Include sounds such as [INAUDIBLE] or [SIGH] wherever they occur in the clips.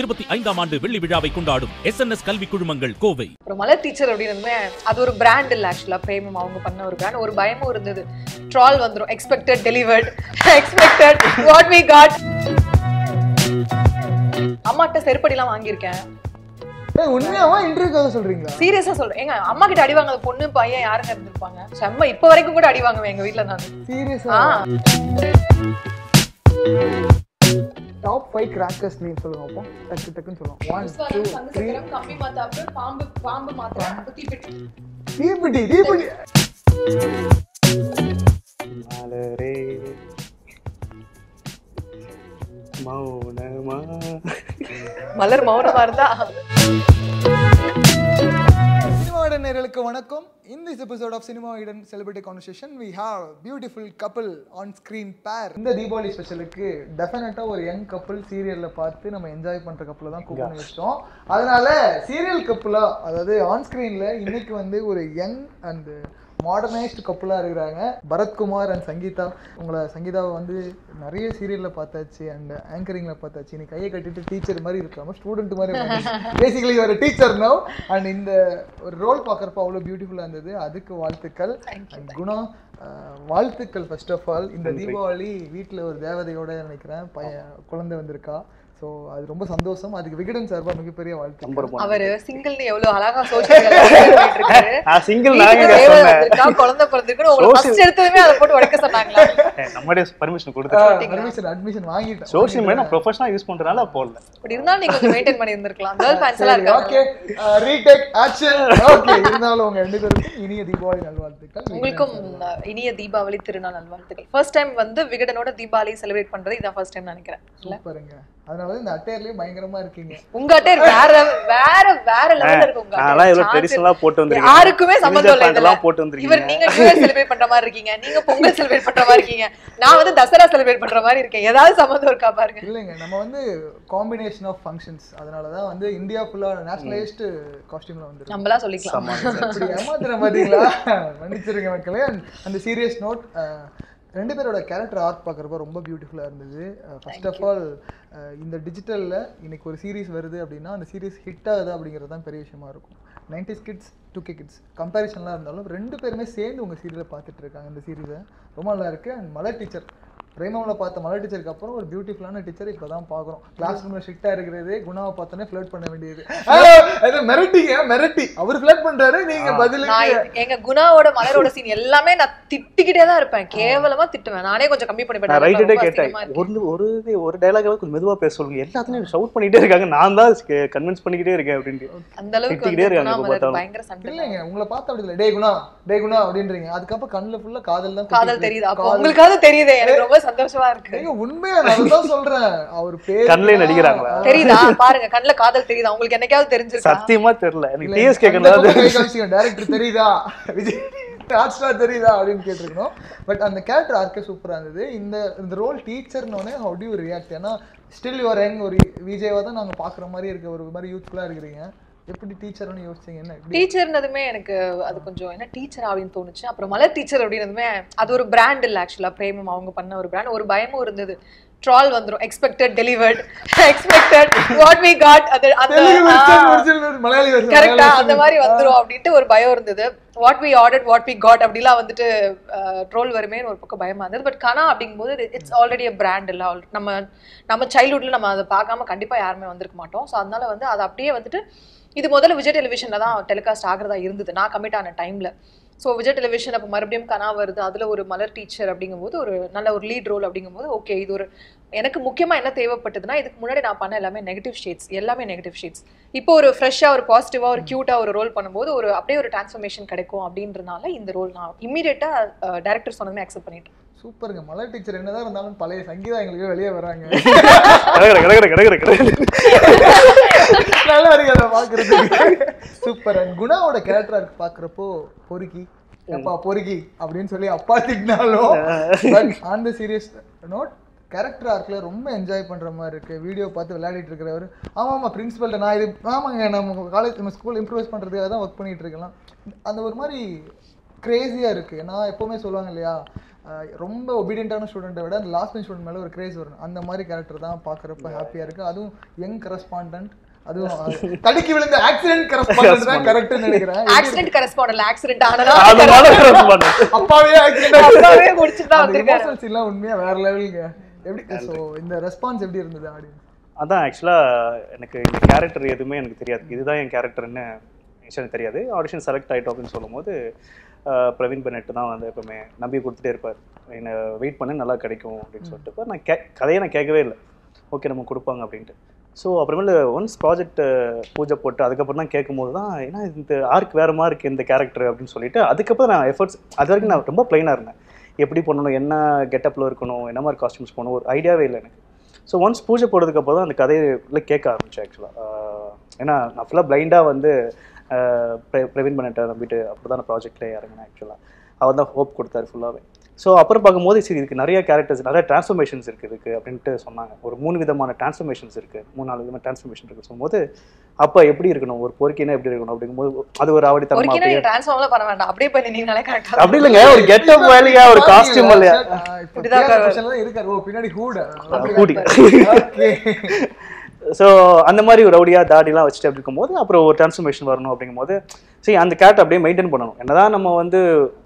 இருபத்தி ஐந்தாம் ஆண்டு வெள்ளி விழாவை கொண்டாடும் எஸ் என் எஸ் கல்வி குழுமங்கள் கோவை. ஒரு மலர் டீச்சர் அப்படின்னு அது ஒரு பிராண்ட் இல்ல ஆக்சுவலா பிரேமம் அவங்க பண்ண ஒரு பிராண்ட் ஒரு பயமும் இருந்தது. ட்ரால் வந்துரும். Expected delivered expected what we got அம்மாட்ட செருப்படிலாம் வாங்கியிருக்கேன். ஏய், உண்மையாவா இன்டர்வியூ கதை சொல்றீங்களா சீரியஸா சொல்றேன். ஏங்க அம்மா கிட்ட அடி வாங்காத பொண்ணு பையன் யாருங்க இருந்திருப்பாங்க செம்ம இப்ப வரைக்கும் கூட அடி வாங்குவேன் எங்க வீட்ல நான். சீரியஸா டாப் ஃபைவ் கிராக்கர்ஸ் நேம் சொல்லுங்க அப்போ. டக்கு டக்குன்னு சொல்லுவோம். ஒன் டூ த்ரீ கம்பி மாத்தாப்பு பாம்பு பாம்பு மாத்தாப்பு தீப்பெட்டி. தீப்பெட்டி தீப்பெட்டி. மலரே. மௌனமா. மலர் மௌனமா இருந்தா. சினிமாவிடன் நேர்களுக்கு வணக்கம். In this episode of cinema இடன் celebrity conversation we have beautiful couple on screen pair இந்த தீபாவளி ஸ்பெஷலுக்கு டெஃபினட்டாக ஒரு யங் கப்புள் சீரியலில் பார்த்து நம்ம என்ஜாய் பண்ணுற கப்புல தான் கூப்பிட்டு வச்சிட்டோம் அதனால சீரியல் கப்புலா அதாவது ஆன் ஸ்க்ரீனில் இன்னைக்கு வந்து ஒரு யங் அண்ட் மாடர்னைஸ்டு கப்புலாக இருக்கிறாங்க. பரத்குமார் அண்ட் சங்கீதா. உங்களை சங்கீதாவை வந்து நிறைய சீரியலில் பார்த்தாச்சு அண்ட் ஆங்கரிங்கில் பார்த்தாச்சு. நீ கையை கட்டிட்டு டீச்சர் மாதிரி இருக்காம ஸ்டூடெண்ட் மாதிரி பேசிக்கலி ஒரு டீச்சர் நோ அண்ட் இந்த ஒரு ரோல் பார்க்குறப்ப அவ்வளோ பியூட்டிஃபுல்லாக இருந்தது. அதுக்கு வாழ்த்துக்கள். அண்ட் குணா வாழ்த்துக்கள் ஃபர்ஸ்ட் ஆஃப் ஆல் இந்த தீபாவளி வீட்டில் ஒரு தேவதையோட நினைக்கிறேன். பையன் குழந்தை வந்திருக்கா. ஸோ அது ரொம்ப சந்தோஷம். அதுக்கு விகடன் சார்பாக மிகப்பெரிய ஒன் அவரு சிங்கிள்னு எவ்வளவு அழகா [LAUGHS] நான் சிங்கிள் குழந்தை பிறந்திருக்குன்னு உங்களை Social- first எடுத்ததுமே அதை போட்டு உடைக்க சொன்னாங்களா? [LAUGHS] நம்மளே பர்மிஷன் கொடுத்துருக்கோம் பர்மிஷன் அட்மிஷன் வாங்கிட்டேன் சோஷியல் மீடியா நான் யூஸ் பண்றதுனால போடல. அப்படி இருந்தாலும் நீங்க கொஞ்சம் மெயின்டைன் பண்ணி இருந்திருக்கலாம் கேர்ள் ஃபேன்ஸ் எல்லாம் இருக்காங்க. ஓகே ரீடேக் ஆக்ஷன் ஓகே இருந்தாலும் உங்க ரெண்டு பேருக்கும் இனிய தீபாவளி நல்வாழ்த்துக்கள். உங்களுக்கும் இனிய தீபாவளி திருநாள் நல்வாழ்த்துக்கள். ஃபர்ஸ்ட் டைம் வந்து விகடனோட தீபாவளி செலிப்ரேட் பண்றது இதான் ஃபர்ஸ்ட் டைம் நினைக்கிறேன். சூப்பருங்க. அதனால இந்த அட்டையர்லயே பயங்கரமா இருக்கீங்க. உங்க அட்டையர் வேற வேற வேற லெவல்ல இருக்கு உங்க எவ்வளவு attire. ட்ரெடிஷனலா போட்டு வந்திருக்கேன் யாருக்குமே சம்பந்தம் இல்ல pant இதுல. எல்லாம் போட்டு இவர் வந்திருக்கீங்க நீங்க நியூ செலிப்ரேட் பண்ற மாதிரி இருக்கீங்க. நீங்க பொங்கல் செலிப்ரேட் பண்ற மாதிரி இருக்கீங்க. நான் வந்து தசரா செலிப்ரேட் பண்ற மாதிரி இருக்கேன். ஏதாவது சம்பந்தம் இருக்கா பாருங்க. இல்லைங்க நம்ம வந்து காம்பினேஷன் ஆஃப் ஃபங்க்ஷன்ஸ் அதனால தான் வந்து இந்தியா ஃபுல்லா நேஷனலைஸ்டு காஸ்டியூம்ல வந்து நம்மளா சொல்லிக்கலாம். அப்படி ஏமாத்துற பாத்தீங்களா? மன்னிச்சிருங்க மக்களே. அந்த சீரியஸ் நோட் ரெண்டு பேரோட கேரக்டர் ஆர்ட் பார்க்குறப்ப ரொம்ப பியூட்டிஃபுல்லாக இருந்தது. ஃபர்ஸ்ட் ஆஃப் ஆல் இந்த டிஜிட்டலில் இன்னைக்கு ஒரு சீரிஸ் வருது அப்படின்னா அந்த சீரிஸ் ஹிட் ஆகுது அப்படிங்கிறது தான் பெரிய விஷயமா இருக்கும். Nineties kids two K kids கம்பேரிசன்லாம் இருந்தாலும் ரெண்டு பேருமே சேர்ந்து உங்கள் சீரியலை பார்த்துட்டு இருக்காங்க. இந்த சீரீஸை ரொம்ப நல்லா இருக்கு. அண்ட் மலர் டீச்சர் பிரேமாவில் பார்த்த மலர் டீச்சருக்கு அப்புறம் ஒரு பியூட்டிஃபுல்லான டீச்சர் இப்போ தான் பார்க்குறோம். கிளாஸ் ரூமில் ஸ்ட்ரிக்டாக இருக்கிறது குணாவை பார்த்தோன்னே ஃப்ளர்ட் பண்ண வேண்டியது. அது மிரட்டிங்க மிரட்டி அவர் ஃப்ளர்ட் பண்றாரு நீங்க நான் பதிலுக்கு எங்க குணாவோட மலரோட சீன் எல்லாமே நான் திட்டிக்கிட்டே தான் இருப்பேன். கேவலமா திட்டுவேன். நானே கொஞ்சம் கம்மி பண்ணி நான் ரைட்டே கேட்டேன். ஒரு ஒரு ஒரு டைலாக் கொஞ்சம் மெதுவா பேச சொல்லுங்க. எல்லாத்துலயும் ஷவுட் பண்ணிட்டே இருக்காங்க. நான் தான் கன்வின்ஸ் பண்ணிக்கிட்டே இருக்கேன் அப்படின்ட்டு. அந்த அளவுக்கு இருக்காங்க. பயங்கர சண்டை. இல்லைங்க உங்களை பார்த்து அப்படி இல்லை. டே குணா டே குணா அப்படின்றீங்க. அதுக்கப்புறம் கண்ணுல ஃபுல்லா காதல் தான் காதல் தெரியுது. அப்போ. உங்களுக்காவது தெரியுது. எனக்கு ரொம்ப சந்தோஷமா இருக்கு. ஏங்க, உண்மையா நான் தான் சொல்றேன். அவர் பேர் கண்ணுலயே நடிக்கிறாங்களா? தெரியுதா? பாருங்க கண்ணுல காதல் தெரியுதா? உங்களுக்கு என்னைக்காவது தெரிஞ்சிருக்கா? சத்தியமா தெரியல. எனக்கு டிஎஸ் கேட்கணும் டேரக்டர் தெரியுதா? விஜய் ஹாட் ஸ்டார் தெரியுதா? அப்படின்னு கேட்டிருக்கணும். பட் அந்த கேரக்டர் ஆர்க்கே சூப்பரா இருந்தது. இந்த இந்த ரோல் டீச்சர்னோடனே ஹவு டு ரியாக்ட் ஏன்னா ஸ்டில் யுவர் யங் ஒரு விஜயவா தான் நாங்க பாக்குற மாதிரி இருக்க ஒரு மாதிரி யூத்ஃபுல்லா இருக்கிறீங்க. எப்படி டீச்சர்னு யோசிச்சீங்க? என்ன டீச்சர்னதுமே எனக்கு அது கொஞ்சம் என்ன டீச்சர் அப்படின்னு தோணுச்சு. அப்புறம் மலர் டீச்சர் அப்படின்னதுமே அது ஒரு பிராண்ட் இல்ல ஆக்சுவலா பிரேமம் அவங்க பண்ண ஒரு பிராண்ட் ஒரு பயமும் இருந்தது. ட்ரால் வந்துரும். Expected delivered expected what we got அது அந்த கரெக்டா அந்த. மாதிரி வந்துரும் அப்படின்ட்டு ஒரு பயம் இருந்தது. What we order what we got அப்படிலாம் வந்துட்டு ட்ரோல் வருமேன்னு ஒரு பக்கம் பயமா இருந்தது. பட் கனா அப்படிங்கும்போது இட்ஸ் ஆல்ரெடி அ பிராண்ட் இல்ல. நம்ம நம்ம சைல்ட்ஹுட்ல நம்ம அதை பார்க்காம கண்டிப்பா யாருமே வந்திருக்க மாட்டோம். ஸோ அதனால வந்து அது அப்படியே வந்துட்டு இது முதல்ல விஜய் டெலிவிஷனில் தான் டெலிகாஸ்ட் ஆகிறதா இருந்தது. நான் கமிட் ஆன டைமில் ஸோ விஜய் டெலிவிஷன் அப்போ மறுபடியும் கனா வருது. அதில் ஒரு மலர் டீச்சர் அப்படிங்கும்போது ஒரு நல்ல ஒரு லீட் ரோல் அப்படிங்கும்போது ஓகே இது ஒரு எனக்கு முக்கியமாக என்ன தேவைப்பட்டதுன்னா இதுக்கு முன்னாடி நான் பண்ண எல்லாமே நெகட்டிவ் ஷேட்ஸ் எல்லாமே நெகட்டிவ் ஷேட்ஸ் இப்போ ஒரு ஃப்ரெஷ்ஷாக ஒரு பாசிட்டிவாக ஒரு க்யூட்டாக ஒரு ரோல் பண்ணும்போது ஒரு அப்படியே ஒரு டிரான்ஸ்ஃபர்மேஷன் கிடைக்கும் அப்படின்றனால இந்த ரோல் நான் இம்மீடியட்டாக டேரக்டர் சொன்னதுமே அக்செப்ட் பண்ணிட்டேன். சூப்பருங்க. மலர் டீச்சர் என்னதான் இருந்தாலும் பழைய சங்கீதா எங்களுக்கு வெளியே வராங்க. நல்லா இருக்கு அதை பாக்குறதுக்கு சூப்பர். அண்ட் குணாவோட கேரக்டர் பாக்குறப்போ பொறுக்கி. அப்பா பொறுக்கி அப்படின்னு சொல்லி அப்பா திட்டினாலும் on the serious note character ஆர்க்ல ரொம்ப என்ஜாய் பண்ற மாதிரி இருக்கு. வீடியோ பார்த்து விளையாடிட்டு இருக்கிறவர். ஆமா ஆமா பிரின்சிபல்ட்ட நான் இது ஆமாங்க நம்ம காலேஜ் நம்ம ஸ்கூல் இம்ப்ரூவைஸ் பண்றதுக்காக தான் ஒர்க் பண்ணிட்டு இருக்கலாம். அந்த ஒரு மாதிரி கிரேசியா இருக்கு. நான் எப்பவுமே சொல்லுவாங்க இல்லையா ரொம்ப ஒபீடியண்டான ஸ்டூடெண்ட்டை விட அந்த லாஸ்ட் பெஞ்ச் ஸ்டூடெண்ட் மேலே ஒரு கிரேஸ் வரும். அந்த மாதிரி கேரக்டர் தான் பார்க்குறப்ப ஹாப்பியாக இருக்குது அதுவும் யங் கரஸ்பாண்டன்ட் அதுவும் அது தடுக்கி விழுந்த ஆக்சிடென்ட் கரஸ்பாண்டன்ட் தான் கரெக்ட்னு நினைக்கிறேன். Accident correspondent accident ஆனதா? [LAUGHS] அது மாதிரி correspondent. [LAUGHS] அப்பாவே ஆக்சிடென்ட் அப்பாவே முடிச்சுட்டு தான் வந்திருக்காரு. எமோஷனல் சீன்லாம் உண்மையா வேற லெவலுங்க எப்படி ஸோ இந்த ரெஸ்பான்ஸ் எப்படி இருந்தது ஆடியன்ஸ் அதான் ஆக்சுவலாக எனக்கு இந்த கேரக்டர் எதுவுமே எனக்கு தெரியாது. இதுதான் என் கேரக்டர்னு எனக்கு தெரியாது. ஆடிஷன் செலக்ட் ஆகிட்டோம் அப்படின்னு சொல்லும்போது பிரவீன் பெனட் தான் வந்து எப்பவுமே நம்பி கொடுத்துட்டே இருப்பார். என்னை வெயிட் பண்ணி நல்லா கிடைக்கும் அப்படின்னு சொல்லிட்டு நான் கே கதையை நான் கேட்கவே இல்லை. ஓகே நம்ம கொடுப்பாங்க அப்படின்ட்டு. ஸோ அப்புறமேல ஒன்ஸ் ப்ராஜெக்ட் பூஜை போட்டு அதுக்கப்புறம் தான் கேட்கும்போது தான் ஏன்னா இந்த ஆர்க் வேறு மாதிரி இருக்குது இந்த கேரக்டர் அப்படின்னு சொல்லிட்டு அதுக்கப்புறம் நான் எஃபர்ட்ஸ் அது வரைக்கும் நான் ரொம்ப ப்ளைனாக இருந்தேன். எப்படி பண்ணணும் என்ன கெட்டப்பில் இருக்கணும் என்ன மாதிரி காஸ்டியூம்ஸ் போகணும் ஒரு ஐடியாவே இல்லை எனக்கு. ஸோ ஒன்ஸ் பூஜை போடுறதுக்கு தான் அந்த கதையில கேட்க ஆரம்பிச்சேன் ஆக்சுவலாக ஏன்னா நான் ஃபுல்லாக பிளைண்டாக வந்து பிரவீன் பண்ணிட்ட நம்பிட்டு அப்படி தான் நான் ப்ராஜெக்ட்லேயே இறங்கினேன் ஆக்சுவலாக அவர் தான் ஹோப் கொடுத்தாரு ஃபுல்லாகவே ஸோ அப்புறம் பார்க்கும்போது சரி இதுக்கு நிறைய கேரக்டர்ஸ் நிறைய டிரான்ஸ்ஃபர்மேஷன்ஸ் இருக்குது இதுக்கு அப்படின்ட்டு சொன்னாங்க. ஒரு மூணு விதமான டிரான்ஸ்ஃபர்மேஷன்ஸ் இருக்குது மூணு நாலு விதமான டிரான்ஸ்ஃபர்மேஷன் இருக்குது சொல்லும்போது அப்போ எப்படி இருக்கணும்? ஒரு பொறுக்கினா எப்படி இருக்கணும்? அப்படிங்கும்போது அது ஒரு அப்படியே நீங்க டிரான்ஸ்ஃபார்ம்லாம் பண்ண வேண்டாம். அப்படியே கரெக்டா அப்படி இல்லைங்க ஒரு கெட்டப் வேலையா ஒரு காஸ்டியூம் இப்படிதான் இப்படிதான் இருக்காரு ஓ பின்னாடி ஹூட் கூடி. ஓகே. [LAUGHS] ஸோ அந்த மாதிரி ஒரு ரவுடியா தாடிலாம் வச்சுட்டு அப்படி இருக்கும்போது அப்புறம் ஒரு டிரான்ஸ்ஃபர்மேஷன் வரணும் அப்படிங்கும்போது சரி அந்த கேரக்டர் அப்படியே மெயின்டைன் பண்ணணும். என்னதான் நம்ம வந்து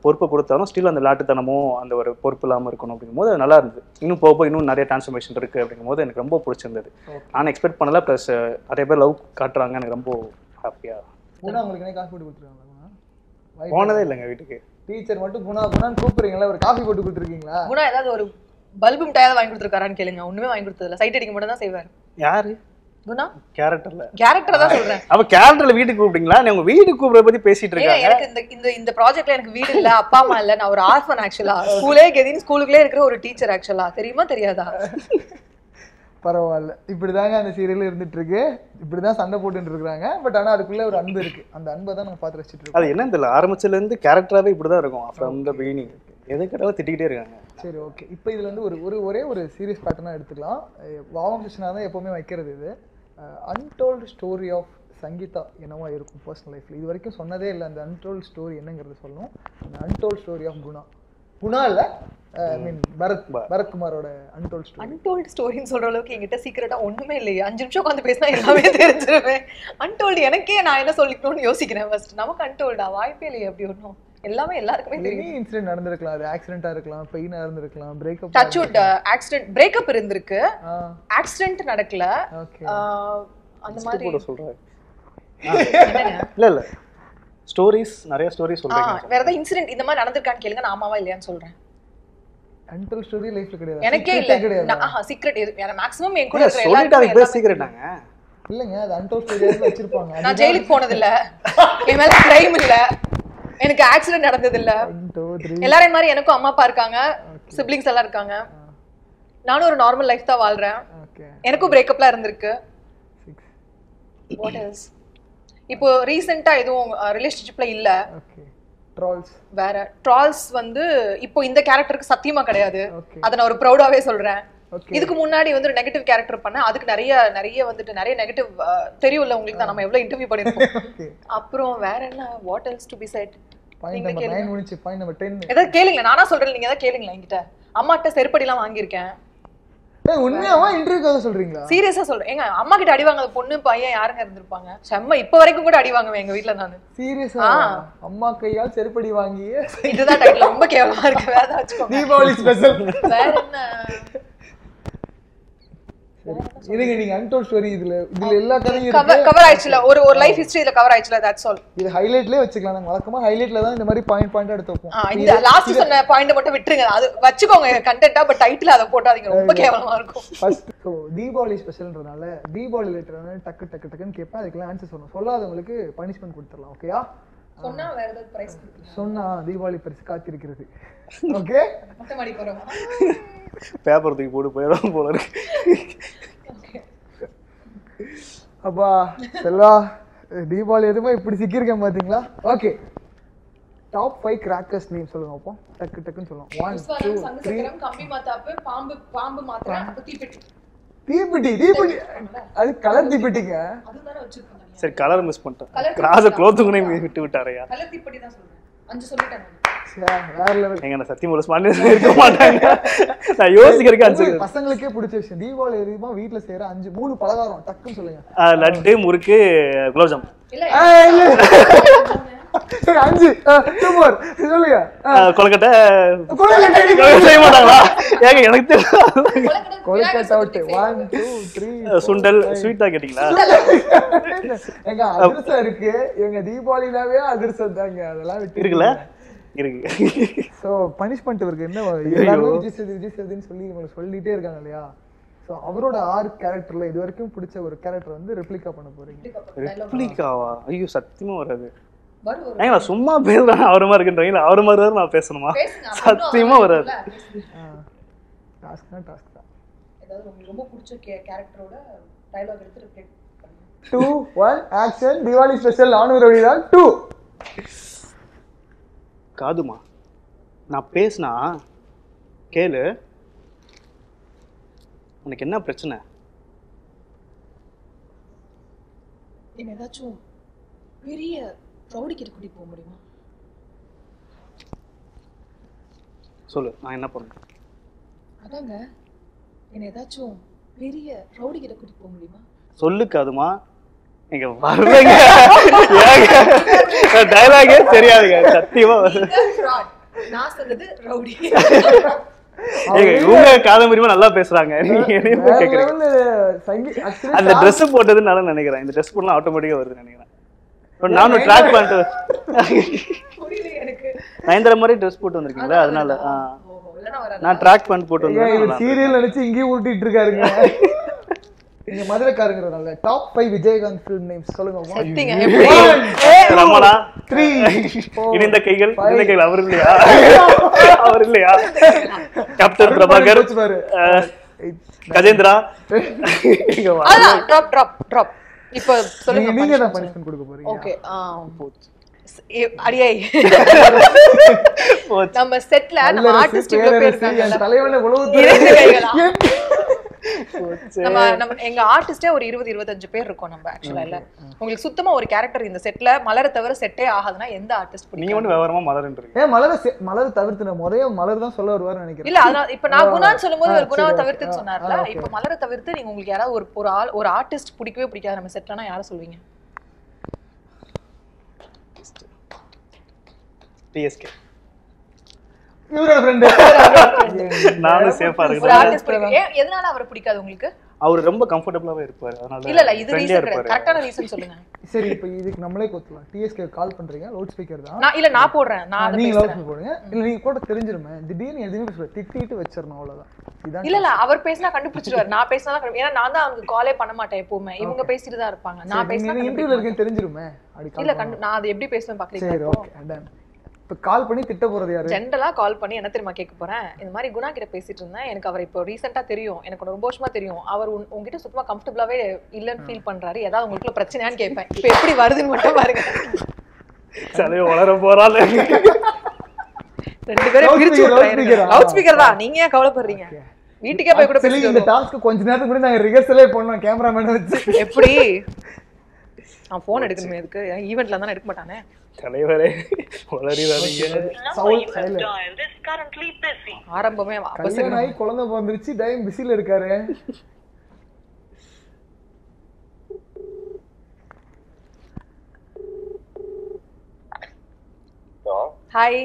பொறுப்பை கொடுத்தாலும் ஸ்டில் அந்த லாட்டுத்தனமும் அந்த ஒரு பொறுப்பு இல்லாமல் இருக்கணும் அப்படிங்கும்போது அது நல்லா இருந்தது. இன்னும் போக போக இன்னும் நிறைய டிரான்ஸ்ஃபர்மேஷன் இருக்குது அப்படிங்கும்போது எனக்கு ரொம்ப பிடிச்சிருந்தது. நான் எக்ஸ்பெக்ட் பண்ணல ப்ளஸ் நிறைய பேர் லவ் காட்டுறாங்க எனக்கு ரொம்ப ஹாப்பியாக போனதே இல்லைங்க வீட்டுக்கு. டீச்சர் மட்டும் குணா குணான்னு கூப்பிடுறீங்களா ஒரு காஃபி போட்டு கொடுத்துருக்கீங்களா? குணா ஏதாவது ஒரு பல்பு மிட்டாயாவது வாங்கி கொடுத்துருக்காரான்னு கேளுங்க. ஒண்ணுமே வாங்கி கொடுத்ததில்ல. சைட் அடிக்க மட்டும் தான் செய்வாரு. யாரு? குணா? கேரக்டர்ல கேரக்டர் தான் சொல்றேன். அப்ப கேரக்டர்ல வீட்டுக்கு கூப்பிட்டீங்களா? நீங்க வீட்டுக்கு கூப்பிடுறத பத்தி பேசிட்டு இருக்காங்க? எனக்கு இந்த இந்த இந்த ப்ராஜெக்ட்ல எனக்கு வீடு இல்ல. அப்பா அம்மா இல்ல. நான் ஒரு ஆர்ஃபன் ஆக்சுவலா ஸ்கூலே கெதின் ஸ்கூலுக்குள்ளே இருக்கிற ஒரு டீச்சர் ஆக்சுவலா தெரியுமா தெரியாதா? பரவாயில்ல. இப்படிதாங்க அந்த சீரியல் இருந்துட்டு இருக்கு. இப்படிதான் சண்டை போட்டுட்டு இருக்காங்க பட் ஆனா அதுக்குள்ள ஒரு அன்பு இருக்கு. அந்த அன்பை தான் நம்ம பார்த்து ரசிச்சிட்டு இருக்கோம். அது என்னன்னு தெரியல. ஆரம்பிச்சதுல இருந்து கேரக்டராவே இப்படிதான் இருக்கும். ஃப்ரம் த பிகினிங் எது கேட்டாலும் திட்டிக்கிட்டே இருக்காங்க. சரி ஓகே இப்போ இதுல வந்து ஒரு ஒரு ஒரே ஒரு சீரியஸ் பேட்டர்னா எடுத்துக்கலாம். வாவம் கிருஷ்ணா தான் எப்பவுமே வைக்கிறது இது. அன்டோல்டு ஸ்டோரி ஆஃப் சங்கீதா என்னவா இருக்கும் பர்சனல் லைஃப்ல இது வரைக்கும் சொன்னதே இல்லை அந்த அன்டோல்டு ஸ்டோரி என்னங்கிறது சொல்லணும். அந்த untold story of Guna Guna இல்ல? ஐ மீன் பரத் பரத்குமாரோட அன்டோல்டு ஸ்டோரி அன்டோல்டு ஸ்டோரின்னு சொல்ற அளவுக்கு என்கிட்ட சீக்கிரட்டா ஒண்ணுமே இல்லையே. அஞ்சு நிமிஷம் உட்காந்து பேசினா எல்லாமே தெரிஞ்சிருவேன் அன்டோல்டு எனக்கே நான் என்ன சொல்லிக்கணும்னு யோசிக்கிறேன் ஃபர்ஸ்ட் நமக்கு அன்டோல்டா வாய்ப்பே இல்லையே அப்படி ஒன்றும் எல்லாமே எல்லாருக்குமே தெரியும். இன்சிடென்ட் நடந்திருக்கலாம். அது ஆக்சிடென்ட்டா இருக்கலாம் பெயினா இருந்திருக்கலாம் பிரேக்கப் டச்வுட் ஆக்சிடென்ட் பிரேக்கப் இருந்திருக்கு. ஆக்சிடென்ட் நடக்கல. அந்த மாதிரி கூட என்னங்க? இல்ல இல்ல. ஸ்டோரிஸ் நிறைய ஸ்டோரிஸ் ஆ, சொல்றீங்க. வேற ஏதாவது இன்சிடென்ட் இந்த மாதிரி நடந்திருக்கான்னு கேளுங்க. நான் ஆமாவா இல்லையான்னு சொல்றேன். அன்டோல் ஸ்டோரி லைஃப்ல கிடையாது. எனக்கே இல்ல. கிடையாது. ஆஹா சீக்ரெட் எது மேக்ஸிமம் என் கூட இருக்கிற எல்லாருக்கும் பேர் சீக்கிரட்டாங்க இல்லைங்க அது அன்டோல் ஸ்டோரியா வச்சிருப்பாங்க. நான் ஜெயிலுக்கு போனது இல்ல [LAUGHS] என் மேல கிரைம் இல்ல. எனக்கு ஆக்சிடென்ட் நடந்தது இல்ல எல்லாரையும் மாதிரி எனக்கும் அம்மா அப்பா இருக்காங்க. சிப்ளிங்ஸ் எல்லாம் இருக்காங்க. நானும் ஒரு நார்மல் லைஃப் தான் வாழ்றேன். எனக்கும் பிரேக்கப்லாம் இருந்திருக்கு. வாட் எல்ஸ் இப்போ ரீசெண்டா எதுவும் ரிலேஷன்ஷிப்ல இல்ல. ட்ரால்ஸ் வேற. ட்ரால்ஸ் வந்து இப்போ இந்த கேரக்டருக்கு சத்தியமா கிடையாது. அதை நான் ஒரு ப்ரௌடாவே சொல்றேன். இதுக்கு முன்னாடி வந்து ஒரு நெகட்டிவ் கேரக்டர் பண்ணேன். அதுக்கு நிறைய நிறைய வந்துட்டு நிறைய நெகட்டிவ் தெரியும்ல உங்களுக்கு தான். நம்ம எவ்வளவு இன்டர்வியூ பண்ணிருக்கோம் [LAUGHS] அப்புறம் வேற என்ன? What else to be said ஏதாவது கேளுங்களேன். நானா சொல்றேன். நீங்க ஏதாவது கேளுங்களேன் என்கிட்ட. அம்மாட்ட செருப்படி எல்லாம் வாங்கியிருக்கேன் உண்மையாவா? இன்டர்வியூக்காக சொல்றீங்களா? சீரியஸா சொல்றேன். ஏங்க அம்மா கிட்ட அடி வாங்காத பொண்ணு பையன் யாருங்க இருந்திருப்பாங்க? செம்ம இப்ப வரைக்கும் கூட அடி வாங்குவேன் எங்க வீட்ல நானு. சீரியஸா அம்மா கையால் செருப்படி வாங்கிய. இதுதான் டைட்டில் ரொம்ப கேவலமா இருக்கு. வேற தீபாவளி ஸ்பெஷல் வேற என்ன? இதுங்க நீங்க அன்டோல் ஸ்டோரி இதுல இதுல எல்லா கதையும் கவர் ஆயிடுச்சுல ஒரு ஒரு லைஃப் ஹிஸ்டரி இதுல கவர் ஆயிடுச்சுல தட்ஸ் ஆல் இது ஹைலைட்லயே வச்சுக்கலாம். நாங்க வழக்கமா ஹைலைட்ல தான் இந்த மாதிரி பாயிண்ட் பாயிண்ட் எடுத்து வைப்போம். இந்த லாஸ்ட் சொன்ன பாயிண்ட் மட்டும் விட்டுருங்க. அது வச்சுக்கோங்க கண்டென்ட்டா பட் டைட்டில் அதை போட்டாதீங்க. ரொம்ப கேவலமா இருக்கும். ஃபர்ஸ்ட் தீபாவளி ஸ்பெஷல்ன்றனால தீபாவளி ரிலேட்டடான டக்கு டக்கு டக்குன்னு கேட்பேன். அதுக்கெல்லாம் ஆன்சர் சொல்லணும். சொல்லாதவங்களுக்கு பனிஷ்மெண்ட் கொடுத்துடலாம் ஓகேயா சொன்னா வேற ஏதாவது பிரைஸ் சொன்னா தீபாவளி பரிசு காத்திருக்கிறது. [LAUGHS] ஓகே பேப்பர் தூக்கி போட்டு போயிடும் போல இருக்கு. அப்பா செல்வா தீபாவளி எதுவுமே இப்படி சிக்கியிருக்கேன் பாத்தீங்களா? Okay top five crackers name சொல்லுங்க அப்போ. டக்கு டக்குன்னு சொல்லுவோம் ஒன் டூ த்ரீ கம்பி மாத்தாப்பு பாம்பு பாம்பு மாத்திரம் அப்ப தீப்பெட்டி. தீப்பெட்டி தீப்பெட்டி. அது கலர் தீப்பெட்டிங்க. அதுதானே வச்சிருக்கோம் சரி கலர் மிஸ் பண்ணிட்டேன். கிராஸ குளோத்துக்குனே விட்டு விட்டாரையா அஞ்சு எங்க சத்தியம் ஒரு ஸ்பான்டேஸ் இருக்க மாட்டாங்க. நான் யோசிக்கிறதுக்கு ஆன்சர் பசங்களுக்கே பிடிச்ச விஷயம் தீபாவளி எதுமா வீட்ல செய்யற அஞ்சு மூணு பலகாரம் டக்குன்னு சொல்லுங்க. லட்டு முறுக்கு குலோப்ஜாம். சரி, அஞ்சு. more. சொல்லுங்க. கொலக்கட்டை. செய்ய மாட்டாங்களா? ஏங்க எனக்கு தெரியும் out. One, two, three, four, சுண்டல். five. ஸ்வீட்டா கேட்டீங்களா? எங்க அதிரசம் இருக்கு. எங்க தீபாவளினாவே அதிரசம் தாங்க. அதெல்லாம் விட்டு இருக்குல்ல? இருக்கு. ஸோ பனிஷ்மெண்ட் இருக்கு. என்ன எல்லாருமே விஜய் சேது விஜய் சேதுன்னு சொல்லி சொல்லிட்டே இருக்காங்க இல்லையா? ஸோ அவரோட ஆறு கேரக்டர்ல இது வரைக்கும் பிடிச்ச ஒரு கேரக்டர் வந்து ரெப்ளிகா பண்ண போறீங்க. ரெப்ளிகாவா ஐயோ சத்தியமா வராது. வரும், வரும். ஏங்க நான் சும்மா பேசுறேன் அவர மாதிரி இருக்குன்றீங்களா? அவர மாதிரி தான் நான் பேசணுமா? சத்தியமா வராது. பேசுங்க. டாஸ்க்னா டாஸ்க் தான் ஏதாவது உங்களுக்கு ரொம்ப பிடிச்ச கேரக்டரோட டைலாக் எடுத்து ரிப்ளேட் பண்ணுங்க. Two one action Deepavali special ஆனூர் வழிதான் டூ காதுமா நான் பேசினா கேளு. உனக்கு என்ன பிரச்சனை? என்ன ஏதாச்சும் பெரிய ரவுடி கிட்ட கூட்டிட்டு போக முடியுமா? சொல்லு நான் என்ன பண்ணேன் அதாங்க என்ன ஏதாச்சும் பெரிய ரவுடி கிட்ட கூட்டிட்டு போக முடியுமா? சொல்லு காதுமா நீங்க வரலைங்க டைலாகே தெரியாதுங்க சத்தியமா நான் சொல்றது ரவுடி. ஏங்க இவங்க காதம்பரியமா நல்லா பேசுறாங்க. நீங்க கேக்குறீங்க. அந்த Dress போட்டதுனால நினைக்கிறேன். இந்த Dress போடலாம் ஆட்டோமேட்டிக்கா வருதுன்னு நினைக்கிறேன். நானும் ட்ராக் பண்ணிட்டு புரியல எனக்கு. நயன்தாரா மாதிரி ட்ரெஸ் போட்டு வந்திருக்கீங்களா? அதனால நான் ட்ராக் பண்ணிட்டு போட்டு வந்தேன். சீரியல் நினைச்சு இங்கேயும் உருட்டிட்டு இருக்காருங்க. [LAUGHS] நீங்க மதுரைக்காரங்கிறதால top five Vijayakanth film names சொல்லுங்க. த்ரீ இணைந்த கைகள் இணைந்த கைகள். அவர் இல்லையா? [LAUGHS] அவர் இல்லையா? Captain Prabhakar Gajendra? Drop drop drop இப்போ சொல்லுங்க நீங்க தான் பனிஷ்மெண்ட் கொடுக்க போறீங்க ஓகே அடியாய் போச்சு. நம்ம செட்ல நம்ம ஆர்டிஸ்ட் இவ்வளவு பேர் என் தலைவனை? போச்சு. நம்ம நம்ம எங்க ஆர்டிஸ்டே ஒரு இருபது இருபத்தஞ்சு பேர் இருக்கோம் நம்ம ஆக்சுவலா இல்ல. உங்களுக்கு சுத்தமா ஒரு கேரக்டர் இந்த செட்ல மலரை தவிர செட்டே ஆகாதுன்னா எந்த ஆர்டிஸ்ட் நீங்க ஒண்ணு விவரமா மலர்ன்றீங்க. ஏன் மலர மலர் தவிர்த்து நான் முறைய மலர் தான் சொல்ல வருவாருன்னு நினைக்கிறேன். இல்ல அதனால இப்ப நான் குணான்னு சொல்லும்போது ஒரு குணாவை தவிர்த்துன்னு. சொன்னார்ல. இப்ப மலரை தவிர்த்து நீங்க உங்களுக்கு யாராவது ஒரு ஒரு ஆள் ஒரு ஆர்டிஸ்ட் பிடிக்கவே பிடிக்காது. நம்ம செட்லனா யாரை சொல்வீங்க? டிஎஸ்கே இவரோட ஃப்ரெண்டு நானும் சேஃபா இருக்கேன் எதனால அவரை பிடிக்காது உங்களுக்கு? அவர் ரொம்ப கம்ஃபர்டபுளாவே இருப்பாரு. அதனால இல்ல இல்ல இது ரீசன் கரெக்டான ரீசன் சொல்லுங்க. சரி இப்போ இதுக்கு நம்மளே கொத்துலாம் டிஎஸ்கே கால் பண்றீங்க லவுட் ஸ்பீக்கர் தான். நான் இல்ல நான் போடுறேன். நான் அதை நீங்க லவுட் பேசுறேன். ஸ்பீக்கர் போடுங்க. இல்ல நீங்க கூட தெரிஞ்சிருமே. திடீர்னு எதுவுமே பேசல திட்டிட்டு வச்சிடணும் அவ்வளவுதான். இதான் இல்ல இல்ல அவர் பேசினா கண்டுபிடிச்சிருவாரு. நான் பேசினா தான் ஏன்னா நான் தான் அவனுக்கு காலே பண்ண மாட்டேன் எப்பவுமே. இவங்க பேசிட்டு தான் இருப்பாங்க. நான் பேசினா இன்டர்வியூல மாட்டேன். இருக்கேன்னு தெரிஞ்சிருமே. அப்படி இல்ல கண்டு நான் அதை எப்படி பேசுவேன் சரி பாக்குறீங்க ஓகே டன் இப்போ கால் பண்ணி திட்ட போறது யாரு? ஜென்ரலா கால் பண்ணி என்ன தெரியுமா கேட்க போறேன்? இந்த மாதிரி குணா கிட்ட பேசிட்டு இருந்தேன். எனக்கு அவர் இப்போ ரீசெண்டா தெரியும். எனக்கு ரொம்ப வருஷமா தெரியும். அவர் உன்- உங்ககிட்ட சுத்தமா கம்ஃபர்டபுளாவே இல்லைன்னு ஃபீல் பண்றாரு. ஏதாவது உங்களுக்குள்ள பிரச்சனையான்னு கேட்பேன். இப்போ எப்படி வருதுன்னு மட்டும் பாருங்க. தலையை வளர போறாள். ரெண்டு பேரும் பிரிச்சு? லவுட் ஸ்பீக்கர் தான். நீங்க ஏன் கவலைப்படுறீங்க? வீட்டுக்கே போய் கூட பேசிட்டு இந்த. டாஸ்க் கொஞ்ச நேரத்துக்கு கூட நாங்க ரிஹர்சலே பண்ணோம் கேமராமேன் வச்சு. எப்படி? நான் போன் எடுக்கணுமே இதுக்கு ஈவெண்ட்ல தானே எடுக்க மாட்டானே? தலைவரே வளரிடாதீங்க. ஆரம்பமே கல்யாணம் அவசரம் ஆகி குழந்தை பிறந்துருச்சு டைம் பிஸில இருக்காரு. ஹாய்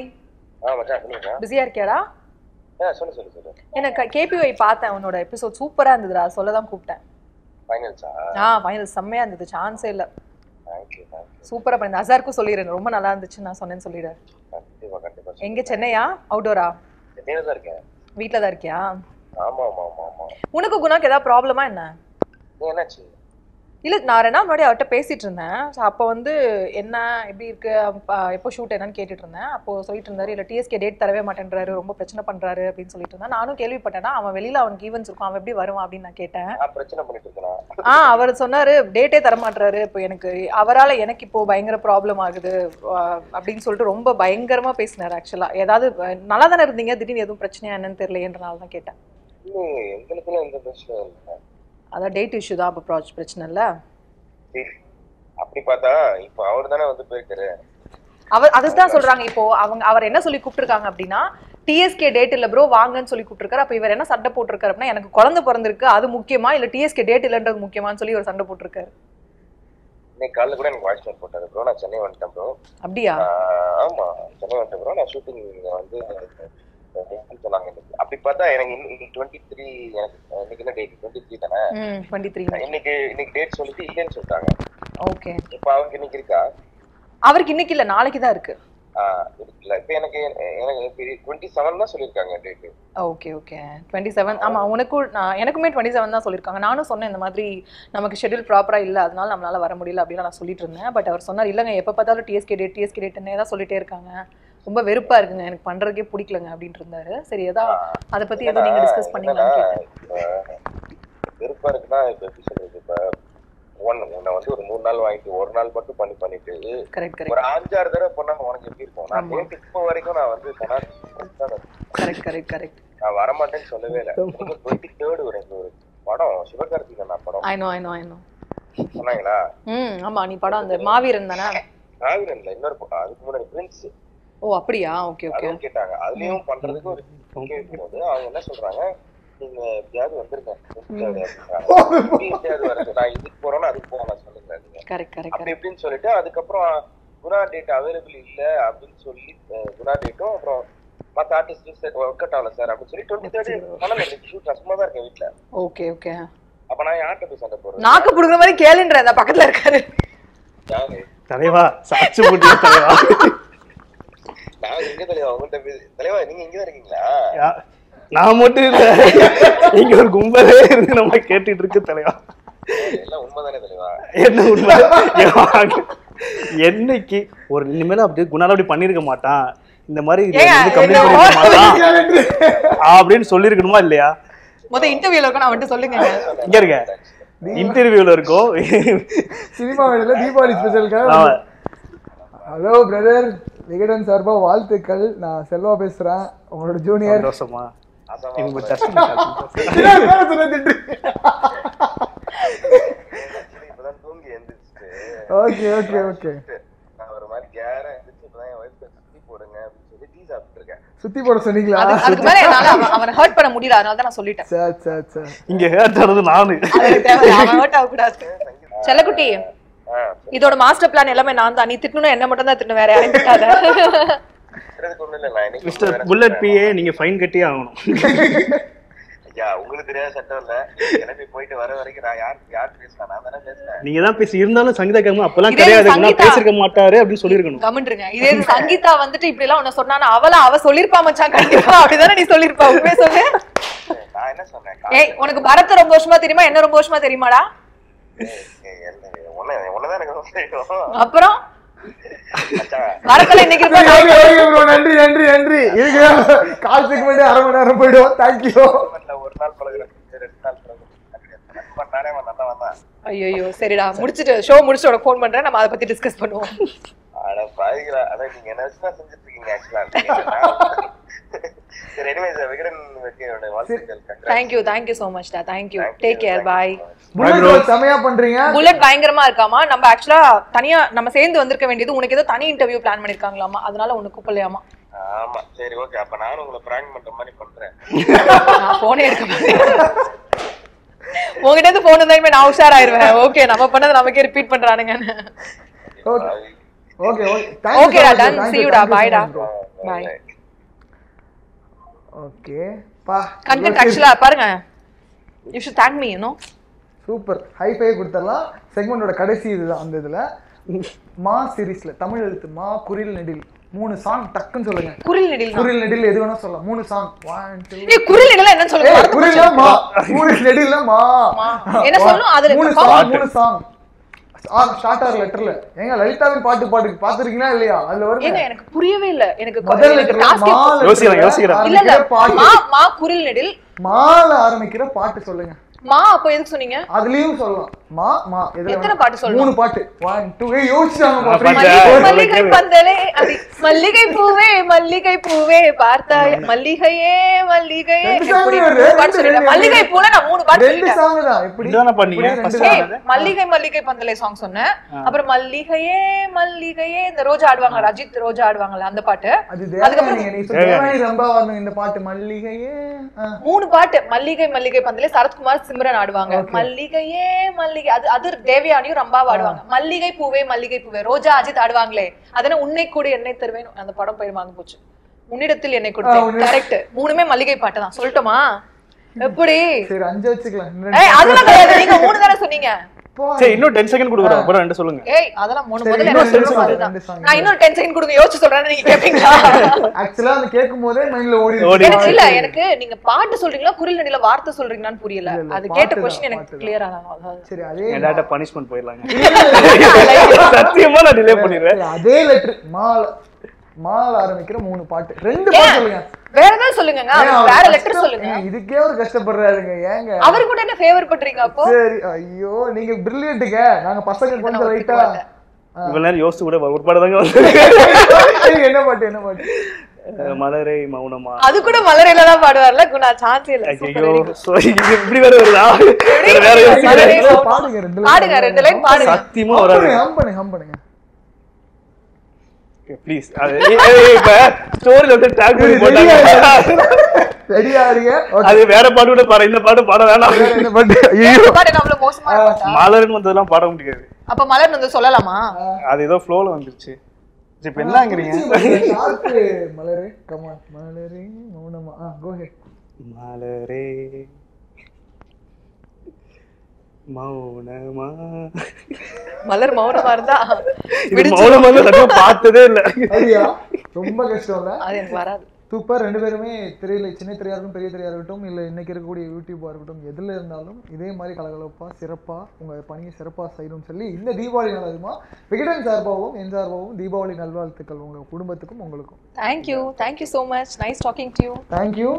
பிஸியா இருக்கியாடா? ஆ சொல்லு சொல்லு சொல்லு. எனக்கு கேபிஒய் பார்த்தேன் உன்னோட எபிசோட் சூப்பரா இருந்ததுடா சொல்ல தான் கூப்பிட்டேன். ஃபைனல்ஸா ஆ ஃபைனல் செம்மையா இருந்தது சான்ஸே இல்ல. சூப்பரா பண்ணி. அசாருக்கும் சொல்லிடுறேன் ரொம்ப நல்லா இருந்துச்சு நான் சொன்னேன்னு சொல்லிடு. கண்டிப்பா கண்டிப்பா எங்க சென்னையா? அவுட்டோரா சென்னையில தான் இருக்கியா? உனக்கு குணாக்கு ஏதாவது ப்ராப்ளமா என்ன? என்னாச்சு? இல்ல நான் ரெண்டா முன்னாடி அவர்கிட்ட பேசிட்டு இருந்தேன். ஸோ அப்போ வந்து என்ன எப்படி இருக்கு எப்போ ஷூட் என்னன்னு கேட்டுட்டு இருந்தேன். அப்போ சொல்லிட்டு இருந்தாரு இல்ல டிஎஸ்கே டேட் தரவே மாட்டேன்றாரு ரொம்ப பிரச்சனை பண்றாரு அப்படின்னு சொல்லிட்டு இருந்தா நானும் கேள்விப்பட்டேன்னா அவன் வெளியில அவனுக்கு ஈவென்ட்ஸ் இருக்கும் அவன் எப்படி வருவான்? அப்படின்னு நான் கேட்டேன். நான் பிரச்சனை பண்ணிட்டு இருக்கேனா? ஆ அவர் சொன்னாரு டேட்டே தர மாட்டாரு இப்போ எனக்கு அவரால எனக்கு இப்போ பயங்கர ப்ராப்ளம் ஆகுது அப்படின்னு சொல்லிட்டு ரொம்ப பயங்கரமா பேசினாரு ஆக்சுவலா ஏதாவது நல்லா தானே இருந்தீங்க? திடீர்னு எதுவும் பிரச்சனையா என்னன்னு தெரியலையேன்றனால தான் கேட்டேன். எங்களுக்குலாம் எந்த பிரச்சனையும் இல்லை. அதான் டேட் இஷ்யூ தான் அப்போ பிரச்சனை இல்ல? அப்படி பார்த்தா இப்போ அவர் தானே வந்து போயிருக்காரு. அவர் அதுதான் சொல்றாங்க. இப்போ அவங்க அவர் என்ன சொல்லி கூப்பிட்டுருக்காங்க அப்படின்னா டிஎஸ்கே டேட் இல்ல ப்ரோ வாங்கன்னு சொல்லி கூப்பிட்டுருக்காரு. அப்ப இவர் என்ன சண்டை போட்டிருக்காரு அப்படின்னா எனக்கு குழந்தை பிறந்திருக்கு அது முக்கியமா? இல்ல டிஎஸ்கே டேட் இல்லன்றது முக்கியமான்னு சொல்லி ஒரு சண்டை போட்டிருக்காரு. இன்னைக்கு காலைல கூட எனக்கு வாய்ஸ் நோட் போட்டாரு ப்ரோ நான் சென்னை வந்துட்டேன் ப்ரோ அப்படியா? ஆமா. சென்னை வந்துட்டேன் ப்ரோ நான் ஷூட்டிங் வந்து சொன்னாங்க. அப்படி பார்த்தா எனக்கு இன்னைக்கு டுவெண்ட்டி த்ரீ எனக்கு இன்னைக்கு என்ன டேட் டுவெண்ட்டி த்ரீ தானே டுவெண்ட்டி த்ரீ இன்னைக்கு இன்னைக்கு டேட் சொல்லிட்டு இல்லைன்னு சொல்லிட்டாங்க. ஓகே. இப்போ அவங்க இன்னைக்கு இருக்கா? அவருக்கு இன்னைக்கு இல்ல நாளைக்கு தான் இருக்கு. இருக்குல்ல இப்போ எனக்கு எனக்கு டுவெண்ட்டி செவன் தான் சொல்லியிருக்காங்க date okay okay. Twenty seven ஆமா உனக்கும் நான் எனக்குமே டுவெண்ட்டி செவன் தான் சொல்லியிருக்காங்க. நானும் சொன்னேன் இந்த மாதிரி நமக்கு ஷெட்யூல் ப்ராப்பரா இல்ல அதனால நம்மளால வர முடியல அப்படின்னு நான் சொல்லிட்டு இருந்தேன். பட் அவர் சொன்னார் இல்லைங்க எப்ப பார்த்தாலும் டிஎஸ்கே டேட் டிஎஸ்கே டேட்னே தான் சொல்லிட்டே இருக்காங்க. ரொம்ப வெறுப்பா இருக்குங்க. எனக்கு பண்றதுக்கே பிடிக்கலங்க அப்படின்ட்டு இருந்தாரு. சரி ஏதா அதை பத்தி எதுவும் நீங்க டிஸ்கஸ் பண்ணீங்களான்னு வெறுப்பா இருக்குன்னா இப்போ எப்படி சொல்றது? இப்போ ஒன் உன்னை வந்து ஒரு மூணு நாள் வாங்கிட்டு ஒரு நாள் மட்டும் பண்ணி பண்ணிட்டு ஒரு அஞ்சாறு தடவை பண்ணா உனக்கு எப்படி இருக்கும்? நான். டேட் இப்போ வரைக்கும் நான் வந்து கரெக்ட் கரெக்ட் கரெக்ட் நான் வரமாட்டேன்னு சொல்லவே இல்லை. டுவெண்ட்டி தேர்டு ஒரு ஒரு படம் சிவகார்த்திகேயன் படம். I know I know I know சொன்னாங்களா? ம் ஆமா நீ படம் அந்த மாவீரன் தானே? காவிரன்ல இன்னொரு அதுக்கு முன்னாடி பிரின்ஸ் ஓ அப்படியா? Okay okay. கேட்டாங்க. அதுலயும் பண்றதுக்கு ஒரு கேட்கும்போது அவங்க என்ன சொல்றாங்க? நீங்க எப்படியாவது வந்துருங்க. எப்படி எப்படியாவது வருது [LAUGHS] நான் இதுக்கு போறோம்னா அதுக்கு போகலாம் சொல்லுங்க நீங்க. கரெக்ட் கரெக்ட் அப்படி இப்படின்னு சொல்லிட்டு அதுக்கப்புறம் குணா டேட் அவைலபிள் இல்ல அப்படின்னு சொல்லி குணா டேட்டும் அப்புறம் மத்த ஆர்டிஸ்ட் ஒர்க் அவுட் ஆகல சார் அப்படின்னு சொல்லி டுவெண்ட்டி தேர்ட் பண்ணல ஷூட் கஷ்டமா தான் இருக்கேன் வீட்டுல ஓகே ஓகே. அப்ப நான் யார்கிட்ட போய் சண்டை போடுறேன். நாக்கு புடுங்குற மாதிரி கேளுன்ற அந்த பக்கத்துல இருக்காரு. யாரு? தலைவா சாட்சி போட்டு தலைவா. நான் எங்க தலைவா? உங்கள்கிட்ட பேச. தலைவா நீங்க இங்கதான் இருக்கீங்களா? யா- நான் மட்டும் இல்ல. இங்க ஒரு கும்பலே இருந்து நம்ம கேட்டுட்டு இருக்கு தலைவா. எல்லாம் உண்மைதானே தலைவா? என்ன உண்மை? என்னைக்கு ஒரு இனிமேல அப்படி குணால அப்படி பண்ணிருக்க மாட்டான். இந்த மாதிரி அப்படின்னு சொல்லிருக்கணுமா இல்லையா? முத இன்டர்வியூல இருக்கும் நான் வந்துட்டு சொல்லுங்க. இங்க இருக்க இன்டர்வியூல இருக்கோம் சினிமா வேலையில தீபாவளி ஸ்பெஷலுக்காக. ஹலோ பிரதர் விகடன் சார்பா வாழ்த்துக்கள். நான் செல்வா பேசுறேன். உங்களோட ஜூனியர் சந்தோஷமா? Okay okay okay. நான் ஒரு மாதிரி கேரா எந்திரிச்சு இப்பதான் என் ஒய்ஃப்க்கு சுத்தி போடுங்க அப்படின்னு சொல்லி டீ சாப்பிட்டு இருக்கேன். சுத்தி போட சொன்னீங்களா? அது- அதுக்கு மேல என்னால அவன்- ஹர்ட் பண்ண முடியல. அதனால தான் நான் சொல்லிட்டேன். சரி சரி சரி. இங்க ஹேர்ட் ஆனது நானு. அவன் ஹர்ட் ஆகக்கூடாது. செல்லக்குட்டி. ஆ இதோட மாஸ்டர் பிளான் எல்லாமே நான் தான். நீ திட்டணும் என்ன மட்டும் தான் திட்டணும் வேற யாரையும் திட்டாத. Mister Bullet. பிஏ நீங்க ஃபைன் கட்டியே ஆகணும். ஐயா உங்களுக்கு தெரியாத சட்டம் இல்ல. கிளம்பி போயிட்டு வர வரைக்கும் நான் யார் யார் பேசுறேன் நான் தானே பேசுறேன் நீங்க தான் பேசி இருந்தாலும் சங்கீதா கேட்கும் அப்பெல்லாம் கிடையாது. நான் சங்கீதா- பேசிருக்க மாட்டாரு அப்படின்னு சொல்லிருக்கணும் கமெண்ட்ருங்க இது சங்கீதா வந்துட்டு இப்படி எல்லாம் உன்ன சொன்னானா அவள அவ சொல்லிருப்பா மச்சான். கண்டிப்பா. அப்படிதானே நீ சொல்லிருப்பா. உண்மையே சொல்லு. நான் என்ன சொன்னேன்? ஏய் உனக்கு பரத் ரொம்ப வருஷமா தெரியுமா? என்ன ரொம்ப வருஷமா தெரியுமாடா? உன்ன உன்னதான் எனக்கு அப்புறம்? நன்றி நன்றி நன்றி. இருக்கு கால் செக்மெண்ட் அரை மணி நேரம் போயிடும். தேங்க்யூ ஒரு நாள் பழகுறேன் ரெண்டு நாள் பழகுறேன் ஐயோ சரிடா. முடிச்சிட்டு ஷோ உனக்கு ஃபோன் பண்றேன். நம்ம அதை பத்தி டிஸ்கஸ் பண்ணுவோம். அட அதான் நீங்க என்ன வச்சுதான் செஞ்சுட்டு இருக்கீங்க ஆக்சுவலா சரி எனிவேஸ் விகடன் வெற்றியோட வாழ்த்துக்கள். Thank you thank you so much டா. Thank you take care bye. Bullet செமையா பண்றீங்க. புல்லட் பயங்கரமா இருக்காமா? நம்ம ஆக்சுவலா தனியா நம்ம சேர்ந்து வந்திருக்க வேண்டியது உனக்கு ஏதோ தனி இன்டர்வியூ பிளான் பண்ணிருக்காங்களாமா? அதனால உனக்கு கூப்பிடலையாமா? ஆமா சரி ஓகே அப்ப நானும் உங்களை பிராங்க் பண்ற மாதிரி பண்றேன். நான் போனே எடுக்க மாட்டேன். உங்ககிட்ட இருந்து போன் இருந்தாலுமே நான் உஷாராயிருவேன். ஓகே நம்ம பண்ணதை நமக்கே ரிப்பீட் பண்றானுங்கன்னு. ஓகே ஓகே ஓகே ஓகே டா டன் see you டா பாய் ஓகே பா கண்டென்ட் ஆக்சுவலா பாருங்க. You should thank me you know super. High five கொடுத்துடலாம் செக்மெண்டோட கடைசி இதுதான் அந்த இதுல. மா சீரிஸ்ல தமிழ் எழுத்து மா குரில் நெடில். மூணு சாங் டக்குன்னு சொல்லுங்க. குரில் நெடில் குரில் நெடில் எது வேணா சொல்லலாம். மூணு சாங் ஒன் டூ குரில் நெடில் என்னன்னு சொல்லுங்க. குரில் மா. குரில் நெடில் மா. என்ன சொல்லணும்? அதுல மூணு? சாங் மூணு சாங் ஸ்டார்ட் ஆர் லெட்டர்ல ஏங்க லலிதாவின் பாட்டு பாட்டு பாத்துருக்கீங்களா இல்லையா? அதுல ஏங்க வருங்க எனக்கு புரியவே இல்ல. எனக்கு முதல் ஏ- யோசிக்கிறேன், யோசிக்கிறேன். இல்ல மா மா குரில் நெடில். மால ஆரம்பிக்கிற பாட்டு சொல்லுங்க. மா அப்போ எதுக்கு சொன்னீங்க? அதுலயும் சொல்லலாம். மா மா எத்தனை. பாட்டு சொல்லணும்? மூணு பாட்டு. ஒன் டூ யோசிச்சாங்க. மல்லிகை. பந்தலே மல்லிகை பூவே மல்லிகை பூவே பார்த்தாய். மல்லிகையே மல்லிகையே. மல்லிகை. பூல நான் மூணு பாட்டு ரெண்டு சாங் தான். பண்ணீங்க? இப்படி ஏய், song. மல்லிகை மல்லிகை பந்தலே சாங் சொன்னேன். அப்புறம் மல்லிகையே மல்லிகையே இந்த ரோஜா ஆடுவாங்க அஜித் ரோஜா ஆடுவாங்கல்ல அந்த பாட்டு. அது அதுக்கப்புறம் இந்த பாட்டு. மல்லிகையே. மூணு பாட்டு மல்லிகை மல்லிகை பந்தலே சரத்குமார் சிம்ரன் ஆடுவாங்க. மல்லிகையே மல்லிகை. அது அது தேவயானியும் ரம்பாவும் ஆடுவாங்க. மல்லிகை பூவே மல்லிகை பூவே. ரோஜா அஜித் ஆடுவாங்களே. அதனால உன்னை கூட என்னை தருவேன் அந்த படம் பேர் மறந்து போச்சு. உன்னிடத்தில் என்னை கொடுத்தேன். கரெக்ட் மூணுமே மல்லிகை பாட்டு தான். சொல்லட்டுமா? எப்படி? சரி அஞ்சு வச்சுக்கலாம். அதெல்லாம் கிடையாது. நீங்க மூணு தானே சொன்னீங்க. சரி இன்னும் டென் செகண்ட் கொடுக்குறோம். அப்புறம் ரெண்டு சொல்லுங்க. ஏய் அதெல்லாம் மூணு முதல்ல என்ன அதுதான். நான் செகண்ட் கொடுங்க யோசிச்சு சொல்றேன்னு நீங்க கேப்பீங்களா? ஆக்சுவலா அந்த மைண்ட்ல ஓடி எனக்கு இல்ல எனக்கு நீங்க பாட்டு சொல்றீங்களா குரல் நடில வார்த்தை சொல்றீங்களான்னு புரியல. அது கேட்ட கொஸ்டின் எனக்கு. கிளியர் ஆனாலும் சரி அதே சத்தியமா நான் டிலே லெட்டர் மால. மால ஆரம்பிக்கிற மூணு பாட்டு. ரெண்டு பாட்டு சொல்லுங்க. வேற ஏதாவது அவர் வேற லெட்டர் சொல்லுங்க. இதுக்கே ஒரு கஷ்டப்படுறாருங்க. ஏங்க? அவருக்கு கூட என்ன ஃபேவர் பண்றீங்க அப்போ? சரி ஐயோ நீங்க பிரில்லியன்ட்டுங்க நாங்க பசங்க கொஞ்சம் லைட்டா இவ்வளவு நேரம் யோசிச்சு கூட ஒரு பாடம் தாங்க [LAUGHS] என்ன பாட்டு என்ன பாட்டு? மலரே மௌனமா. அது கூட மலரையில தான் பாடுவார்ல? குணா சான்ஸே இல்ல ஐயோ இப்படி வேற வருதா வேற. பாடுங்க ரெண்டு line பாடுங்க ரெண்டு லைன் பாடுங்க. சத்தியமா வராது ஹம் பண்ணுங்க ஹம் பண்ணுங்க ப்ளீஸ் அது ஏய், ஏய், இப்ப ஸ்டோரியில வந்து டேக் பண்ணி போட்டாங்க. ரெடியா இருங்க Okay. அது வேற பாட்டு கூட பாட இந்த பாட்டு பாட வேணாம். பாட்டு? ஐயோ. பாட்டு அவ்வளவு மோசமா பாட்டா? மலர்னு வந்ததெல்லாம் பாட முடியாது. அப்ப மலர் வந்து சொல்லலாமா? அது ஏதோ ஃப்ளோல வந்துருச்சு. சரி, இப்ப என்னங்கிறீங்க ஷார்ப்பு மலரே. கமான் மலரே? மௌனமா. ஆ கோ ஹெட் மலரே. மௌனமா. மலர் மௌனமா இருந்தா பார்த்ததே இல்ல. ஐயா ரொம்ப கஷ்டம் இல்ல? அது எனக்கு வராது. சூப்பர் ரெண்டு பேருமே திரையில சின்ன திரையா இருக்கட்டும் பெரிய திரையா இருக்கட்டும் இல்ல இன்னைக்கு இருக்கக்கூடிய யூடியூபா இருக்கட்டும் எதுல இருந்தாலும் இதே மாதிரி கலகலப்பா சிறப்பா உங்க பணியை சிறப்பா செய்யணும்னு சொல்லி இந்த தீபாவளி நல்லதுமா விகடன் சார்பாகவும் என் சார்பாகவும் தீபாவளி நல்வாழ்த்துக்கள் உங்க குடும்பத்துக்கும் உங்களுக்கும். Thank you thank you so much nice talking to you thank you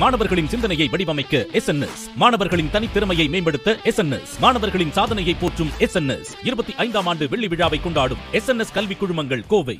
மாணவர்களின் சிந்தனையை வடிவமைக்க எஸ்என்எஸ் மாணவர்களின் தனித்திறமையை மேம்படுத்த எஸ்என்எஸ் மாணவர்களின் சாதனையை போற்றும் எஸ்என்எஸ் இருபத்தி ஐந்தாம் ஆண்டு வெள்ளி விழாவை கொண்டாடும் எஸ்என்எஸ் கல்வி குழுமங்கள் Kovai.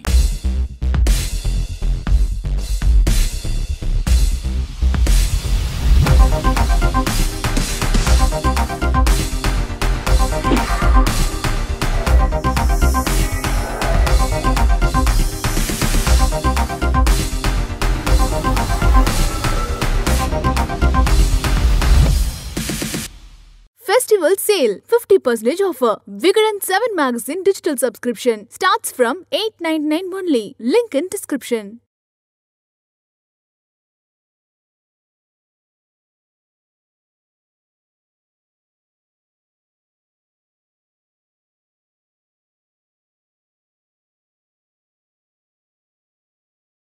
Festival sale 50% offer. Vigadan 7 magazine digital subscription starts from 899 only. Link in description.